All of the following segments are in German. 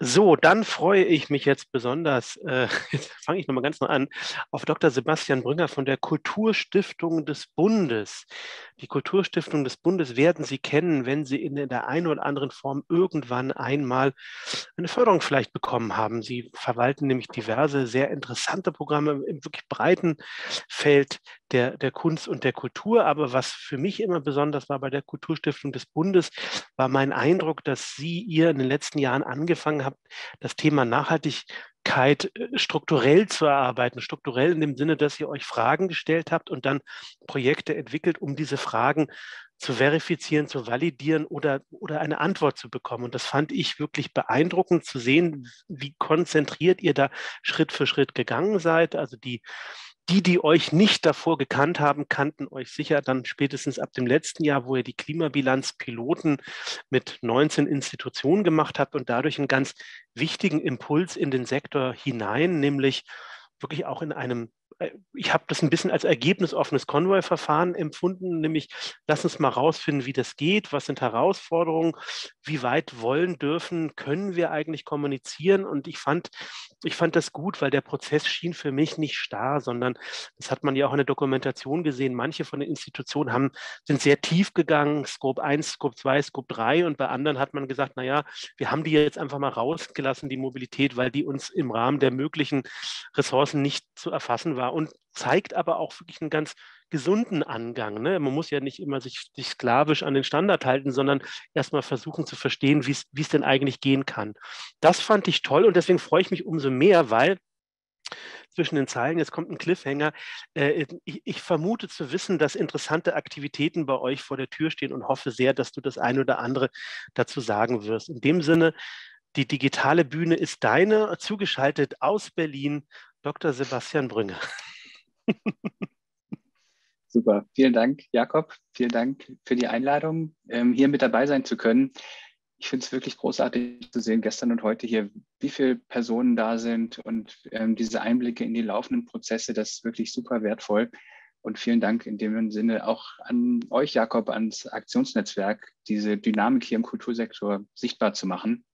So, dann freue ich mich jetzt besonders, äh, jetzt fange ich nochmal ganz neu an, auf Dr. Sebastian Brünger von der Kulturstiftung des Bundes. Die Kulturstiftung des Bundes werden Sie kennen, wenn Sie in der einen oder anderen Form irgendwann einmal eine Förderung vielleicht bekommen haben. Sie verwalten nämlich diverse sehr interessante Programme im wirklich breiten Feld der, der Kunst und der Kultur. Aber was für mich immer besonders war bei der Kulturstiftung des Bundes, war mein Eindruck, dass Sie ihr in den letzten Jahren angefangen habt, das Thema Nachhaltigkeit äh, strukturell zu erarbeiten. Strukturell in dem Sinne, dass ihr euch Fragen gestellt habt und dann Projekte entwickelt, um diese Fragen zu verifizieren, zu validieren oder, oder eine Antwort zu bekommen. Und das fand ich wirklich beeindruckend zu sehen, wie konzentriert ihr da Schritt für Schritt gegangen seid. Also die, die, die euch nicht davor gekannt haben, kannten euch sicher dann spätestens ab dem letzten Jahr, wo ihr die Klimabilanz Piloten mit 19 Institutionen gemacht habt und dadurch einen ganz wichtigen Impuls in den Sektor hinein, nämlich wirklich auch in einem ich habe das ein bisschen als ergebnisoffenes Konvoi-Verfahren empfunden, nämlich lass uns mal rausfinden, wie das geht, was sind Herausforderungen, wie weit wollen, dürfen, können wir eigentlich kommunizieren. Und ich fand, ich fand das gut, weil der Prozess schien für mich nicht starr, sondern das hat man ja auch in der Dokumentation gesehen. Manche von den Institutionen haben, sind sehr tief gegangen, Scope 1, Scope 2, Scope 3 und bei anderen hat man gesagt, naja, wir haben die jetzt einfach mal rausgelassen, die Mobilität, weil die uns im Rahmen der möglichen Ressourcen nicht zu erfassen war war und zeigt aber auch wirklich einen ganz gesunden Angang. Ne? Man muss ja nicht immer sich, sich sklavisch an den Standard halten, sondern erstmal versuchen zu verstehen, wie es denn eigentlich gehen kann. Das fand ich toll und deswegen freue ich mich umso mehr, weil zwischen den Zeilen, jetzt kommt ein Cliffhanger. Äh, ich, ich, vermute zu wissen, dass interessante Aktivitäten bei euch vor der Tür stehen und hoffe sehr, dass du das eine oder andere dazu sagen wirst. In dem Sinne, die digitale Bühne ist deine, zugeschaltet aus Berlin Dr. Sebastian Brünger. Super, vielen Dank, Jakob. Vielen Dank für die Einladung, ähm, hier mit dabei sein zu können. Ich finde es wirklich großartig zu sehen, gestern und heute hier, wie viele Personen da sind und ähm, diese Einblicke in die laufenden Prozesse, das ist wirklich super wertvoll. Und vielen Dank in dem Sinne auch an euch, Jakob, ans Aktionsnetzwerk, diese Dynamik hier im Kultursektor sichtbar zu machen.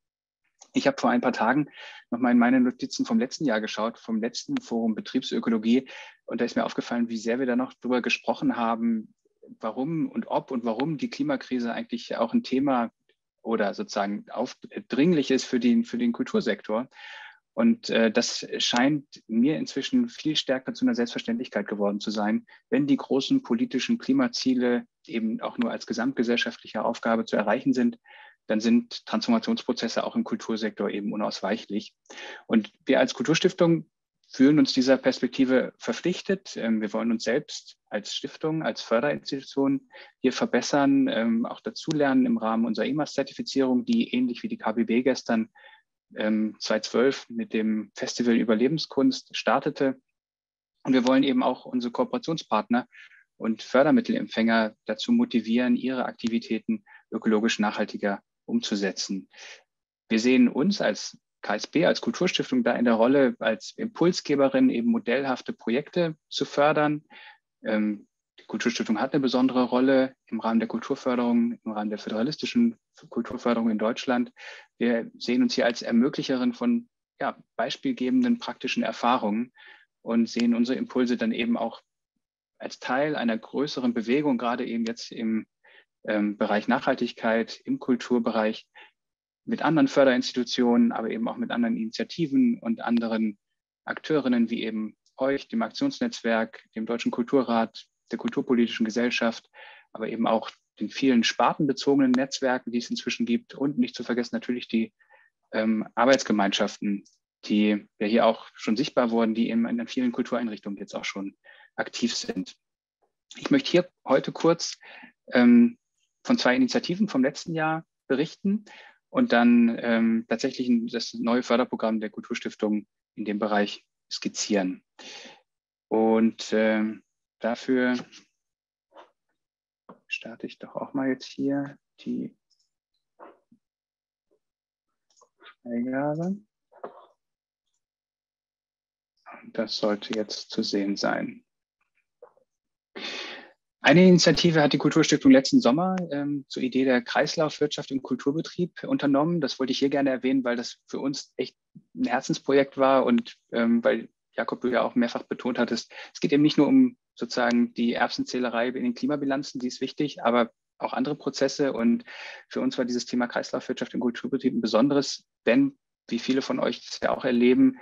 Ich habe vor ein paar Tagen nochmal in meine Notizen vom letzten Jahr geschaut, vom letzten Forum Betriebsökologie. Und da ist mir aufgefallen, wie sehr wir da noch drüber gesprochen haben, warum und ob und warum die Klimakrise eigentlich auch ein Thema oder sozusagen aufdringlich ist für den, für den Kultursektor. Und äh, das scheint mir inzwischen viel stärker zu einer Selbstverständlichkeit geworden zu sein, wenn die großen politischen Klimaziele eben auch nur als gesamtgesellschaftliche Aufgabe zu erreichen sind, dann sind Transformationsprozesse auch im Kultursektor eben unausweichlich. Und wir als Kulturstiftung fühlen uns dieser Perspektive verpflichtet. Ähm, wir wollen uns selbst als Stiftung, als Förderinstitution hier verbessern, ähm, auch dazulernen im Rahmen unserer EMAS-Zertifizierung, die ähnlich wie die KBB gestern 2012 ähm, mit dem Festival Überlebenskunst startete. Und wir wollen eben auch unsere Kooperationspartner und Fördermittelempfänger dazu motivieren, ihre Aktivitäten ökologisch nachhaltiger umzusetzen. Wir sehen uns als KSB, als Kulturstiftung da in der Rolle, als Impulsgeberin eben modellhafte Projekte zu fördern. Ähm, die Kulturstiftung hat eine besondere Rolle im Rahmen der Kulturförderung, im Rahmen der föderalistischen Kulturförderung in Deutschland. Wir sehen uns hier als Ermöglicherin von ja, beispielgebenden praktischen Erfahrungen und sehen unsere Impulse dann eben auch als Teil einer größeren Bewegung, gerade eben jetzt im ähm, Bereich Nachhaltigkeit, im Kulturbereich mit anderen Förderinstitutionen, aber eben auch mit anderen Initiativen und anderen Akteurinnen wie eben euch, dem Aktionsnetzwerk, dem Deutschen Kulturrat, der Kulturpolitischen Gesellschaft, aber eben auch den vielen spartenbezogenen Netzwerken, die es inzwischen gibt und nicht zu vergessen natürlich die ähm, Arbeitsgemeinschaften, die ja hier auch schon sichtbar wurden, die eben in vielen Kultureinrichtungen jetzt auch schon aktiv sind. Ich möchte hier heute kurz ähm, von zwei Initiativen vom letzten Jahr berichten und dann ähm, tatsächlich das neue Förderprogramm der Kulturstiftung in dem Bereich skizzieren. Und ähm, dafür starte ich doch auch mal jetzt hier die Freigabe. Das sollte jetzt zu sehen sein. Eine Initiative hat die Kulturstiftung letzten Sommer ähm, zur Idee der Kreislaufwirtschaft im Kulturbetrieb unternommen. Das wollte ich hier gerne erwähnen, weil das für uns echt ein Herzensprojekt war und ähm, weil Jakob, du ja auch mehrfach betont hattest, es geht eben nicht nur um sozusagen die Erbsenzählerei in den Klimabilanzen, die ist wichtig, aber auch andere Prozesse. Und für uns war dieses Thema Kreislaufwirtschaft im Kulturbetrieb ein besonderes, denn, wie viele von euch das ja auch erleben,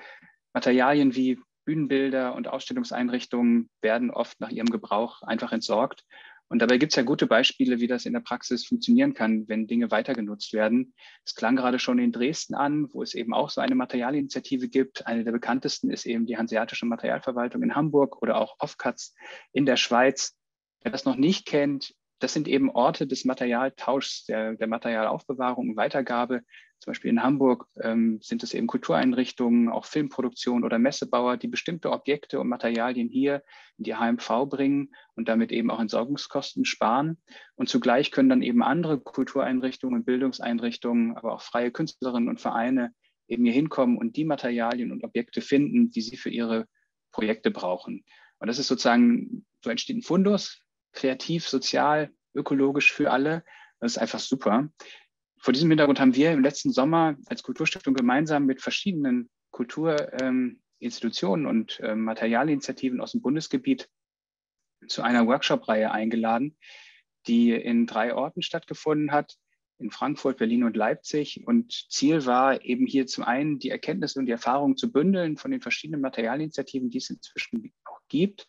Materialien wie Bühnenbilder und Ausstellungseinrichtungen werden oft nach ihrem Gebrauch einfach entsorgt. Und dabei gibt es ja gute Beispiele, wie das in der Praxis funktionieren kann, wenn Dinge weiter genutzt werden. Es klang gerade schon in Dresden an, wo es eben auch so eine Materialinitiative gibt. Eine der bekanntesten ist eben die Hanseatische Materialverwaltung in Hamburg oder auch Offkatz in der Schweiz. Wer das noch nicht kennt, das sind eben Orte des Materialtauschs, der, der Materialaufbewahrung und Weitergabe. Zum Beispiel in Hamburg ähm, sind es eben Kultureinrichtungen, auch Filmproduktion oder Messebauer, die bestimmte Objekte und Materialien hier in die HMV bringen und damit eben auch Entsorgungskosten sparen. Und zugleich können dann eben andere Kultureinrichtungen, Bildungseinrichtungen, aber auch freie Künstlerinnen und Vereine eben hier hinkommen und die Materialien und Objekte finden, die sie für ihre Projekte brauchen. Und das ist sozusagen, so entsteht ein Fundus, kreativ, sozial, ökologisch für alle. Das ist einfach super. Vor diesem Hintergrund haben wir im letzten Sommer als Kulturstiftung gemeinsam mit verschiedenen Kulturinstitutionen ähm, und ähm, Materialinitiativen aus dem Bundesgebiet zu einer Workshop-Reihe eingeladen, die in drei Orten stattgefunden hat, in Frankfurt, Berlin und Leipzig. Und Ziel war eben hier zum einen die Erkenntnisse und die Erfahrungen zu bündeln von den verschiedenen Materialinitiativen, die es inzwischen auch gibt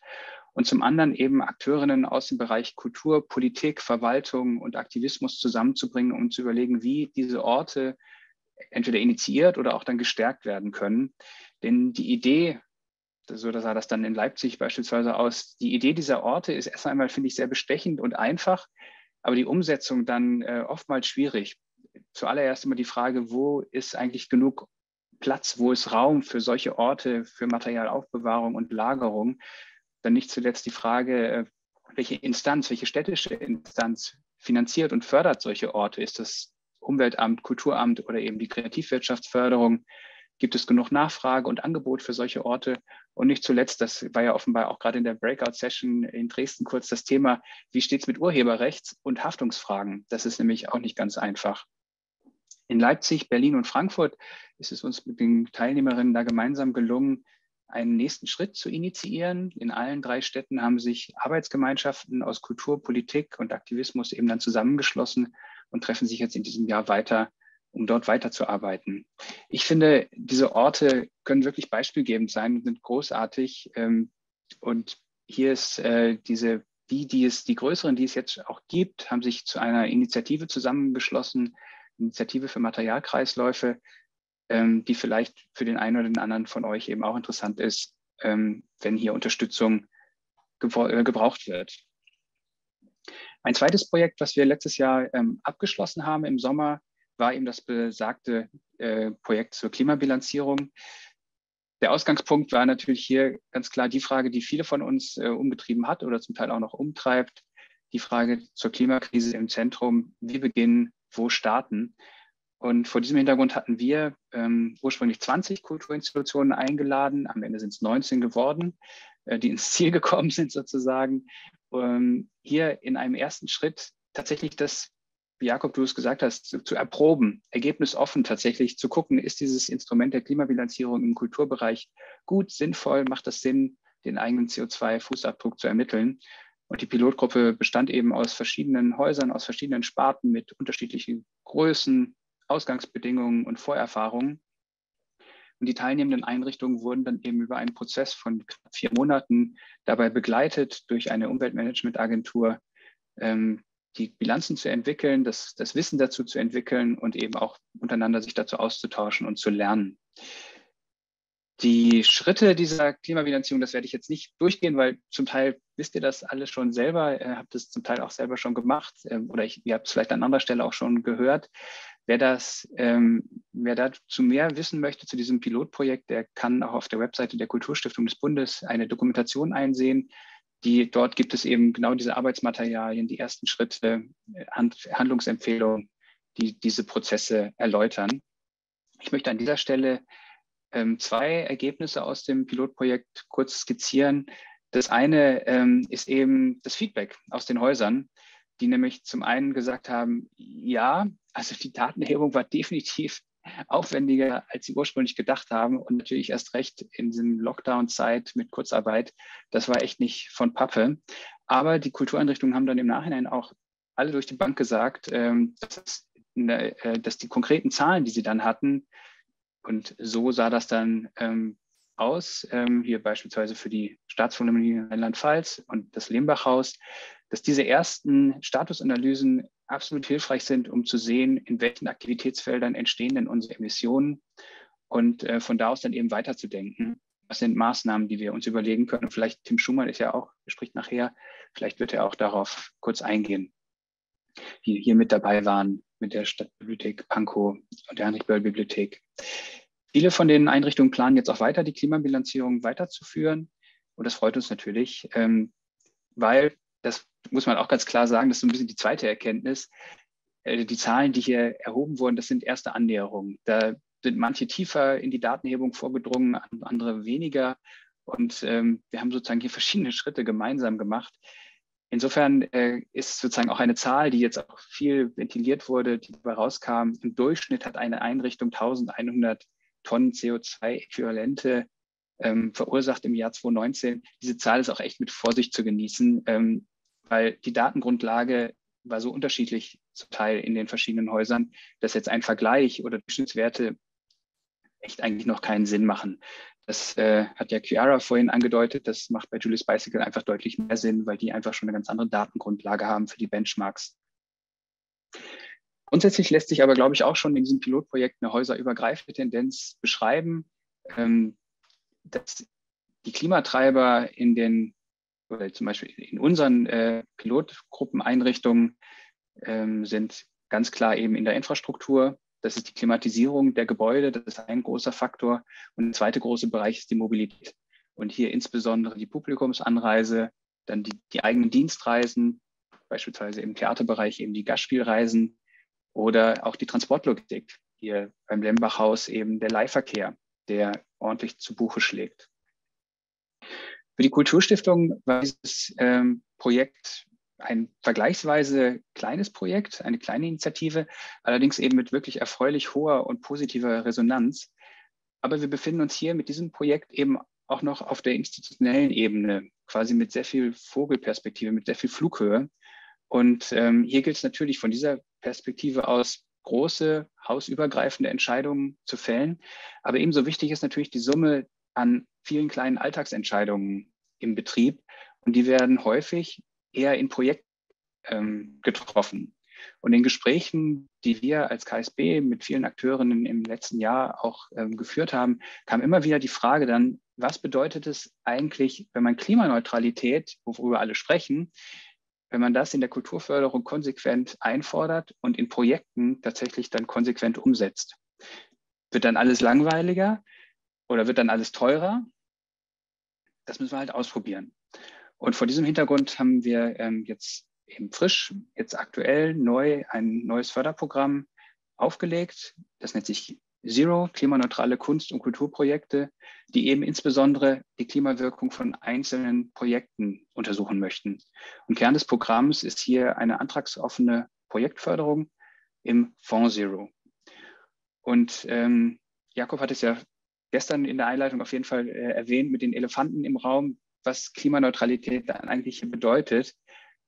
und zum anderen eben Akteurinnen aus dem Bereich Kultur, Politik, Verwaltung und Aktivismus zusammenzubringen, um zu überlegen, wie diese Orte entweder initiiert oder auch dann gestärkt werden können. Denn die Idee, so sah das dann in Leipzig beispielsweise aus, die Idee dieser Orte ist erst einmal, finde ich, sehr bestechend und einfach, aber die Umsetzung dann äh, oftmals schwierig. Zuallererst immer die Frage, wo ist eigentlich genug Platz, wo ist Raum für solche Orte, für Materialaufbewahrung und Lagerung? Dann nicht zuletzt die Frage, äh, welche Instanz, welche städtische Instanz finanziert und fördert solche Orte? Ist das Umweltamt, Kulturamt oder eben die Kreativwirtschaftsförderung? Gibt es genug Nachfrage und Angebot für solche Orte? Und nicht zuletzt, das war ja offenbar auch gerade in der Breakout-Session in Dresden kurz das Thema, wie steht es mit Urheberrechts und Haftungsfragen? Das ist nämlich auch nicht ganz einfach. In Leipzig, Berlin und Frankfurt ist es uns mit den Teilnehmerinnen da gemeinsam gelungen, einen nächsten Schritt zu initiieren. In allen drei Städten haben sich Arbeitsgemeinschaften aus Kultur, Politik und Aktivismus eben dann zusammengeschlossen und treffen sich jetzt in diesem Jahr weiter, um dort weiterzuarbeiten. Ich finde, diese Orte können wirklich beispielgebend sein, sind großartig. Ähm, und hier ist äh, diese, die, die es, die größeren, die es jetzt auch gibt, haben sich zu einer Initiative zusammengeschlossen, Initiative für Materialkreisläufe, ähm, die vielleicht für den einen oder den anderen von euch eben auch interessant ist, ähm, wenn hier Unterstützung äh, gebraucht wird. Ein zweites Projekt, was wir letztes Jahr ähm, abgeschlossen haben im Sommer, war eben das besagte äh, Projekt zur Klimabilanzierung. Der Ausgangspunkt war natürlich hier ganz klar die Frage, die viele von uns äh, umgetrieben hat oder zum Teil auch noch umtreibt. Die Frage zur Klimakrise im Zentrum. Wie beginnen, wo starten? Und vor diesem Hintergrund hatten wir ähm, ursprünglich 20 Kulturinstitutionen eingeladen. Am Ende sind es 19 geworden, äh, die ins Ziel gekommen sind sozusagen. Ähm, hier in einem ersten Schritt tatsächlich das, wie Jakob, du es gesagt hast, zu, zu erproben, ergebnisoffen tatsächlich zu gucken, ist dieses Instrument der Klimabilanzierung im Kulturbereich gut, sinnvoll, macht das Sinn, den eigenen CO2-Fußabdruck zu ermitteln. Und die Pilotgruppe bestand eben aus verschiedenen Häusern, aus verschiedenen Sparten mit unterschiedlichen Größen, Ausgangsbedingungen und Vorerfahrungen. Und die teilnehmenden Einrichtungen wurden dann eben über einen Prozess von knapp vier Monaten dabei begleitet durch eine Umweltmanagementagentur, ähm, die Bilanzen zu entwickeln, das, das Wissen dazu zu entwickeln und eben auch untereinander sich dazu auszutauschen und zu lernen. Die Schritte dieser Klimabilanzierung, das werde ich jetzt nicht durchgehen, weil zum Teil wisst ihr das alles schon selber, ihr habt es zum Teil auch selber schon gemacht ähm, oder ich, ihr habt es vielleicht an anderer Stelle auch schon gehört. Wer, das, ähm, wer dazu mehr wissen möchte zu diesem Pilotprojekt, der kann auch auf der Webseite der Kulturstiftung des Bundes eine Dokumentation einsehen. Die, dort gibt es eben genau diese Arbeitsmaterialien, die ersten Schritte, Hand, Handlungsempfehlungen, die diese Prozesse erläutern. Ich möchte an dieser Stelle ähm, zwei Ergebnisse aus dem Pilotprojekt kurz skizzieren. Das eine ähm, ist eben das Feedback aus den Häusern, die nämlich zum einen gesagt haben, ja, also die Datenerhebung war definitiv aufwendiger, als sie ursprünglich gedacht haben. Und natürlich erst recht in diesem Lockdown-Zeit mit Kurzarbeit. Das war echt nicht von Pappe. Aber die Kultureinrichtungen haben dann im Nachhinein auch alle durch die Bank gesagt, ähm, dass, äh, dass die konkreten Zahlen, die sie dann hatten, und so sah das dann ähm, aus, ähm, hier beispielsweise für die Staatsphilharmonie Rheinland-Pfalz und das Lehmbach-Haus, dass diese ersten Statusanalysen absolut hilfreich sind, um zu sehen, in welchen Aktivitätsfeldern entstehen denn unsere Emissionen und äh, von da aus dann eben weiterzudenken. Was sind Maßnahmen, die wir uns überlegen können? Und vielleicht Tim Schumann ist ja auch, spricht nachher, vielleicht wird er auch darauf kurz eingehen, die hier mit dabei waren mit der Stadtbibliothek Pankow und der Heinrich-Böll-Bibliothek. Viele von den Einrichtungen planen jetzt auch weiter, die Klimabilanzierung weiterzuführen. Und das freut uns natürlich, ähm, weil das muss man auch ganz klar sagen, das ist so ein bisschen die zweite Erkenntnis. Äh, die Zahlen, die hier erhoben wurden, das sind erste Annäherungen. Da sind manche tiefer in die Datenerhebung vorgedrungen, andere weniger. Und ähm, wir haben sozusagen hier verschiedene Schritte gemeinsam gemacht. Insofern äh, ist sozusagen auch eine Zahl, die jetzt auch viel ventiliert wurde, die dabei rauskam. Im Durchschnitt hat eine Einrichtung 1100 Tonnen CO2-Äquivalente ähm, verursacht im Jahr 2019. Diese Zahl ist auch echt mit Vorsicht zu genießen, ähm, weil die Datengrundlage war so unterschiedlich zum Teil in den verschiedenen Häusern, dass jetzt ein Vergleich oder Durchschnittswerte echt eigentlich noch keinen Sinn machen. Das äh, hat ja Chiara vorhin angedeutet. Das macht bei Julius Bicycle einfach deutlich mehr Sinn, weil die einfach schon eine ganz andere Datengrundlage haben für die Benchmarks. Grundsätzlich lässt sich aber, glaube ich, auch schon in diesem Pilotprojekt eine häuserübergreifende Tendenz beschreiben, ähm, dass die Klimatreiber in den, oder zum Beispiel in unseren äh, Pilotgruppeneinrichtungen ähm, sind ganz klar eben in der Infrastruktur. Das ist die Klimatisierung der Gebäude, das ist ein großer Faktor. Und der zweite große Bereich ist die Mobilität. Und hier insbesondere die Publikumsanreise, dann die, die eigenen Dienstreisen, beispielsweise im Theaterbereich eben die Gastspielreisen, oder auch die Transportlogistik. Hier beim Lembachhaus eben der Leihverkehr, der ordentlich zu Buche schlägt. Für die Kulturstiftung war dieses ähm, Projekt ein vergleichsweise kleines Projekt, eine kleine Initiative, allerdings eben mit wirklich erfreulich hoher und positiver Resonanz. Aber wir befinden uns hier mit diesem Projekt eben auch noch auf der institutionellen Ebene, quasi mit sehr viel Vogelperspektive, mit sehr viel Flughöhe. Und ähm, hier gilt es natürlich von dieser Perspektive aus große hausübergreifende Entscheidungen zu fällen. Aber ebenso wichtig ist natürlich die Summe an vielen kleinen Alltagsentscheidungen im Betrieb. Und die werden häufig eher in Projekten ähm, getroffen. Und in Gesprächen, die wir als KSB mit vielen Akteurinnen im letzten Jahr auch ähm, geführt haben, kam immer wieder die Frage dann, was bedeutet es eigentlich, wenn man Klimaneutralität, worüber alle sprechen, wenn man das in der Kulturförderung konsequent einfordert und in Projekten tatsächlich dann konsequent umsetzt. Wird dann alles langweiliger oder wird dann alles teurer? Das müssen wir halt ausprobieren. Und vor diesem Hintergrund haben wir ähm, jetzt eben frisch, jetzt aktuell neu ein neues Förderprogramm aufgelegt. Das nennt sich Zero, klimaneutrale Kunst- und Kulturprojekte, die eben insbesondere die Klimawirkung von einzelnen Projekten untersuchen möchten. Und Kern des Programms ist hier eine antragsoffene Projektförderung im Fonds Zero. Und ähm, Jakob hat es ja gestern in der Einleitung auf jeden Fall äh, erwähnt mit den Elefanten im Raum, was Klimaneutralität dann eigentlich bedeutet.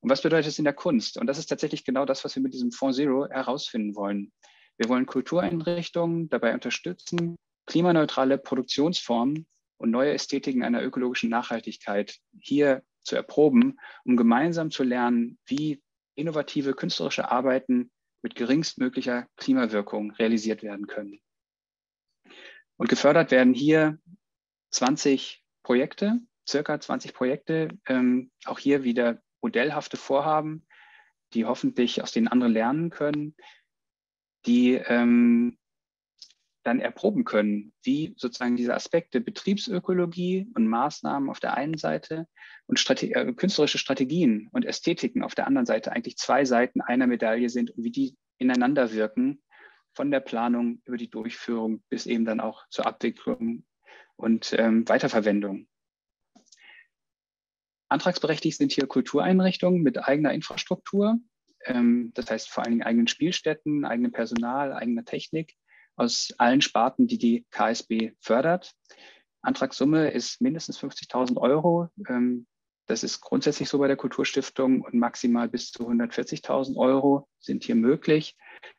Und was bedeutet es in der Kunst? Und das ist tatsächlich genau das, was wir mit diesem Fonds Zero herausfinden wollen. Wir wollen Kultureinrichtungen dabei unterstützen, klimaneutrale Produktionsformen und neue Ästhetiken einer ökologischen Nachhaltigkeit hier zu erproben, um gemeinsam zu lernen, wie innovative künstlerische Arbeiten mit geringstmöglicher Klimawirkung realisiert werden können. Und gefördert werden hier 20 Projekte, circa 20 Projekte, ähm, auch hier wieder modellhafte Vorhaben, die hoffentlich aus den anderen lernen können, die ähm, dann erproben können, wie sozusagen diese Aspekte Betriebsökologie und Maßnahmen auf der einen Seite und Strate äh, künstlerische Strategien und Ästhetiken auf der anderen Seite eigentlich zwei Seiten einer Medaille sind und wie die ineinander wirken, von der Planung über die Durchführung bis eben dann auch zur Abwicklung und ähm, Weiterverwendung. Antragsberechtigt sind hier Kultureinrichtungen mit eigener Infrastruktur, das heißt vor allen Dingen eigenen Spielstätten, eigenem Personal, eigener Technik aus allen Sparten, die die KSB fördert. Antragssumme ist mindestens 50.000 Euro. Ähm, das ist grundsätzlich so bei der Kulturstiftung und maximal bis zu 140.000 Euro sind hier möglich.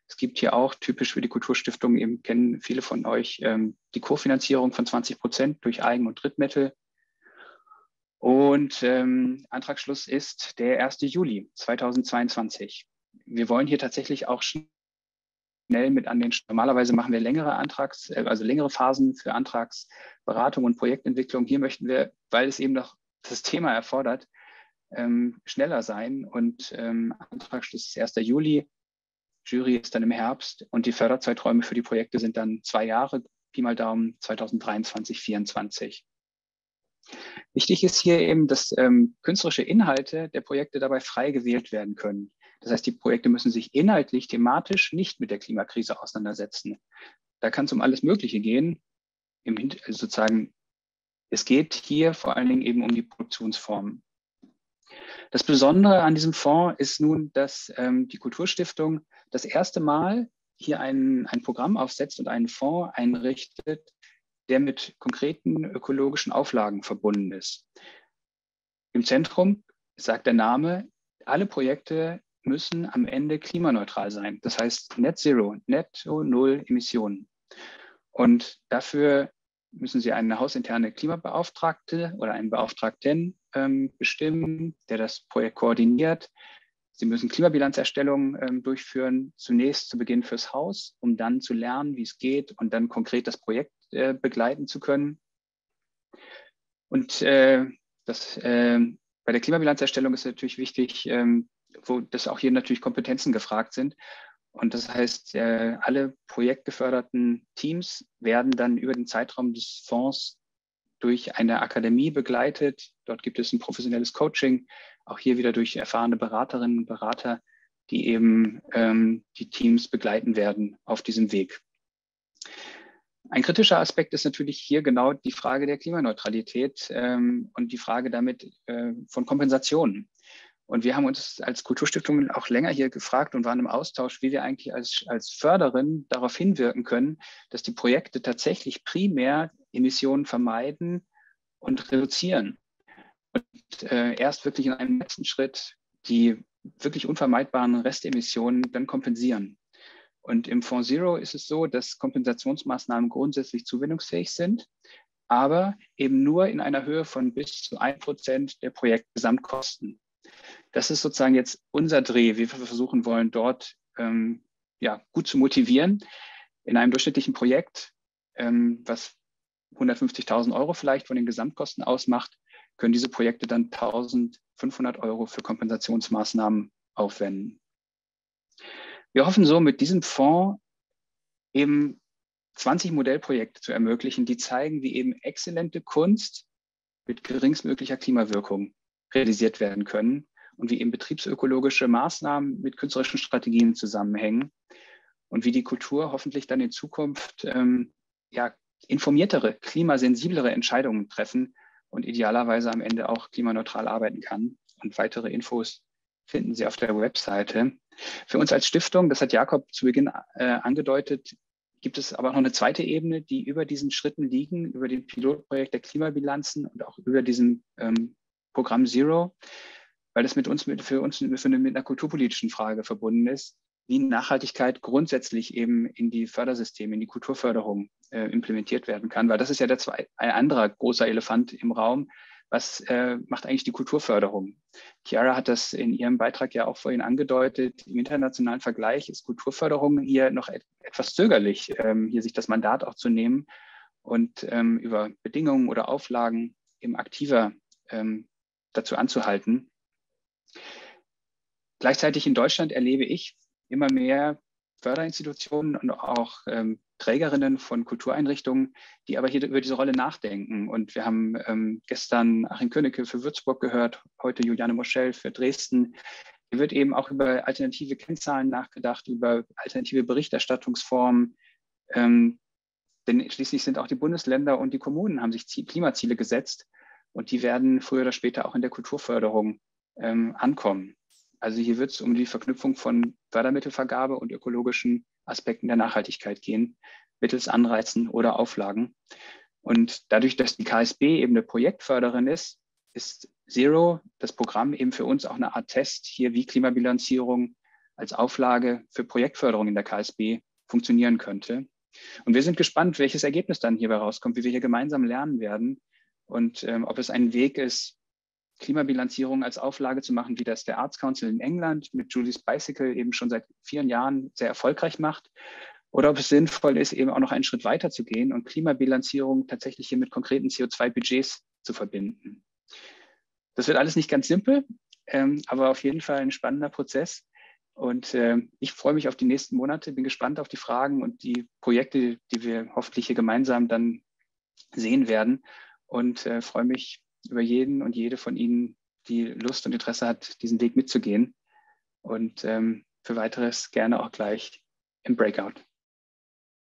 Es gibt hier auch typisch für die Kulturstiftung, eben kennen viele von euch, ähm, die Kofinanzierung von 20 Prozent durch Eigen- und Drittmittel. Und ähm, Antragsschluss ist der 1. Juli 2022. Wir wollen hier tatsächlich auch schnell mit an den, normalerweise machen wir längere Antrags, äh, also längere Phasen für Antragsberatung und Projektentwicklung. Hier möchten wir, weil es eben noch das Thema erfordert, ähm, schneller sein. Und ähm, Antragsschluss ist 1. Juli, Jury ist dann im Herbst und die Förderzeiträume für die Projekte sind dann zwei Jahre, Pi mal Daumen 2023, 2024. Wichtig ist hier eben, dass ähm, künstlerische Inhalte der Projekte dabei frei gewählt werden können. Das heißt, die Projekte müssen sich inhaltlich, thematisch nicht mit der Klimakrise auseinandersetzen. Da kann es um alles Mögliche gehen. Also sozusagen, es geht hier vor allen Dingen eben um die Produktionsformen. Das Besondere an diesem Fonds ist nun, dass ähm, die Kulturstiftung das erste Mal hier ein, ein Programm aufsetzt und einen Fonds einrichtet, der mit konkreten ökologischen Auflagen verbunden ist. Im Zentrum sagt der Name, alle Projekte müssen am Ende klimaneutral sein. Das heißt Net Zero, netto null Emissionen. Und dafür müssen Sie eine hausinterne Klimabeauftragte oder einen Beauftragten ähm, bestimmen, der das Projekt koordiniert. Sie müssen Klimabilanzerstellung ähm, durchführen, zunächst zu Beginn fürs Haus, um dann zu lernen, wie es geht und dann konkret das Projekt äh, begleiten zu können. Und äh, das, äh, bei der Klimabilanzerstellung ist natürlich wichtig, ähm, wo das auch hier natürlich Kompetenzen gefragt sind. Und das heißt, äh, alle projektgeförderten Teams werden dann über den Zeitraum des Fonds durch eine Akademie begleitet. Dort gibt es ein professionelles Coaching, auch hier wieder durch erfahrene Beraterinnen und Berater, die eben ähm, die Teams begleiten werden auf diesem Weg. Ein kritischer Aspekt ist natürlich hier genau die Frage der Klimaneutralität ähm, und die Frage damit äh, von Kompensationen. Und wir haben uns als Kulturstiftung auch länger hier gefragt und waren im Austausch, wie wir eigentlich als, als Förderin darauf hinwirken können, dass die Projekte tatsächlich primär Emissionen vermeiden und reduzieren. Und äh, erst wirklich in einem letzten Schritt die wirklich unvermeidbaren Restemissionen dann kompensieren. Und im Fonds Zero ist es so, dass Kompensationsmaßnahmen grundsätzlich zuwendungsfähig sind, aber eben nur in einer Höhe von bis zu ein Prozent der Projektgesamtkosten. Das ist sozusagen jetzt unser Dreh, wie wir versuchen wollen, dort ähm, ja, gut zu motivieren. In einem durchschnittlichen Projekt, ähm, was 150.000 Euro vielleicht von den Gesamtkosten ausmacht, können diese Projekte dann 1.500 Euro für Kompensationsmaßnahmen aufwenden. Wir hoffen so mit diesem Fonds eben 20 Modellprojekte zu ermöglichen, die zeigen, wie eben exzellente Kunst mit geringstmöglicher Klimawirkung realisiert werden können und wie eben betriebsökologische Maßnahmen mit künstlerischen Strategien zusammenhängen und wie die Kultur hoffentlich dann in Zukunft ähm, ja, informiertere, klimasensiblere Entscheidungen treffen und idealerweise am Ende auch klimaneutral arbeiten kann. Und weitere Infos finden Sie auf der Webseite. Für uns als Stiftung, das hat Jakob zu Beginn äh, angedeutet, gibt es aber noch eine zweite Ebene, die über diesen Schritten liegen, über dem Pilotprojekt der Klimabilanzen und auch über diesem ähm, Programm Zero, weil das mit uns, mit, für uns für eine, mit einer kulturpolitischen Frage verbunden ist, wie Nachhaltigkeit grundsätzlich eben in die Fördersysteme, in die Kulturförderung äh, implementiert werden kann, weil das ist ja der zwei, ein anderer großer Elefant im Raum, was äh, macht eigentlich die Kulturförderung? Chiara hat das in ihrem Beitrag ja auch vorhin angedeutet. Im internationalen Vergleich ist Kulturförderung hier noch et etwas zögerlich, ähm, hier sich das Mandat auch zu nehmen und ähm, über Bedingungen oder Auflagen eben aktiver ähm, dazu anzuhalten. Gleichzeitig in Deutschland erlebe ich immer mehr Förderinstitutionen und auch ähm, Trägerinnen von Kultureinrichtungen, die aber hier über diese Rolle nachdenken. Und wir haben ähm, gestern Achim Königke für Würzburg gehört, heute Juliane Moschel für Dresden. Hier wird eben auch über alternative Kennzahlen nachgedacht, über alternative Berichterstattungsformen. Ähm, denn schließlich sind auch die Bundesländer und die Kommunen haben sich Klimaziele gesetzt. und die werden früher oder später auch in der Kulturförderung ähm, ankommen. Also hier wird es um die Verknüpfung von Fördermittelvergabe und ökologischen Aspekten der Nachhaltigkeit gehen, mittels Anreizen oder Auflagen. Und dadurch, dass die KSB eben eine Projektförderin ist, ist Zero, das Programm, eben für uns auch eine Art Test hier, wie Klimabilanzierung als Auflage für Projektförderung in der KSB funktionieren könnte. Und wir sind gespannt, welches Ergebnis dann hierbei rauskommt, wie wir hier gemeinsam lernen werden und ähm, ob es ein Weg ist, Klimabilanzierung als Auflage zu machen, wie das der Arts Council in England mit Julie's Bicycle eben schon seit vielen Jahren sehr erfolgreich macht. Oder ob es sinnvoll ist, eben auch noch einen Schritt weiter zu gehen und Klimabilanzierung tatsächlich hier mit konkreten CO2-Budgets zu verbinden. Das wird alles nicht ganz simpel, ähm, aber auf jeden Fall ein spannender Prozess. Und äh, ich freue mich auf die nächsten Monate, bin gespannt auf die Fragen und die Projekte, die wir hoffentlich hier gemeinsam dann sehen werden und äh, freue mich über jeden und jede von Ihnen, die Lust und Interesse hat, diesen Weg mitzugehen. Und ähm, für weiteres gerne auch gleich im Breakout.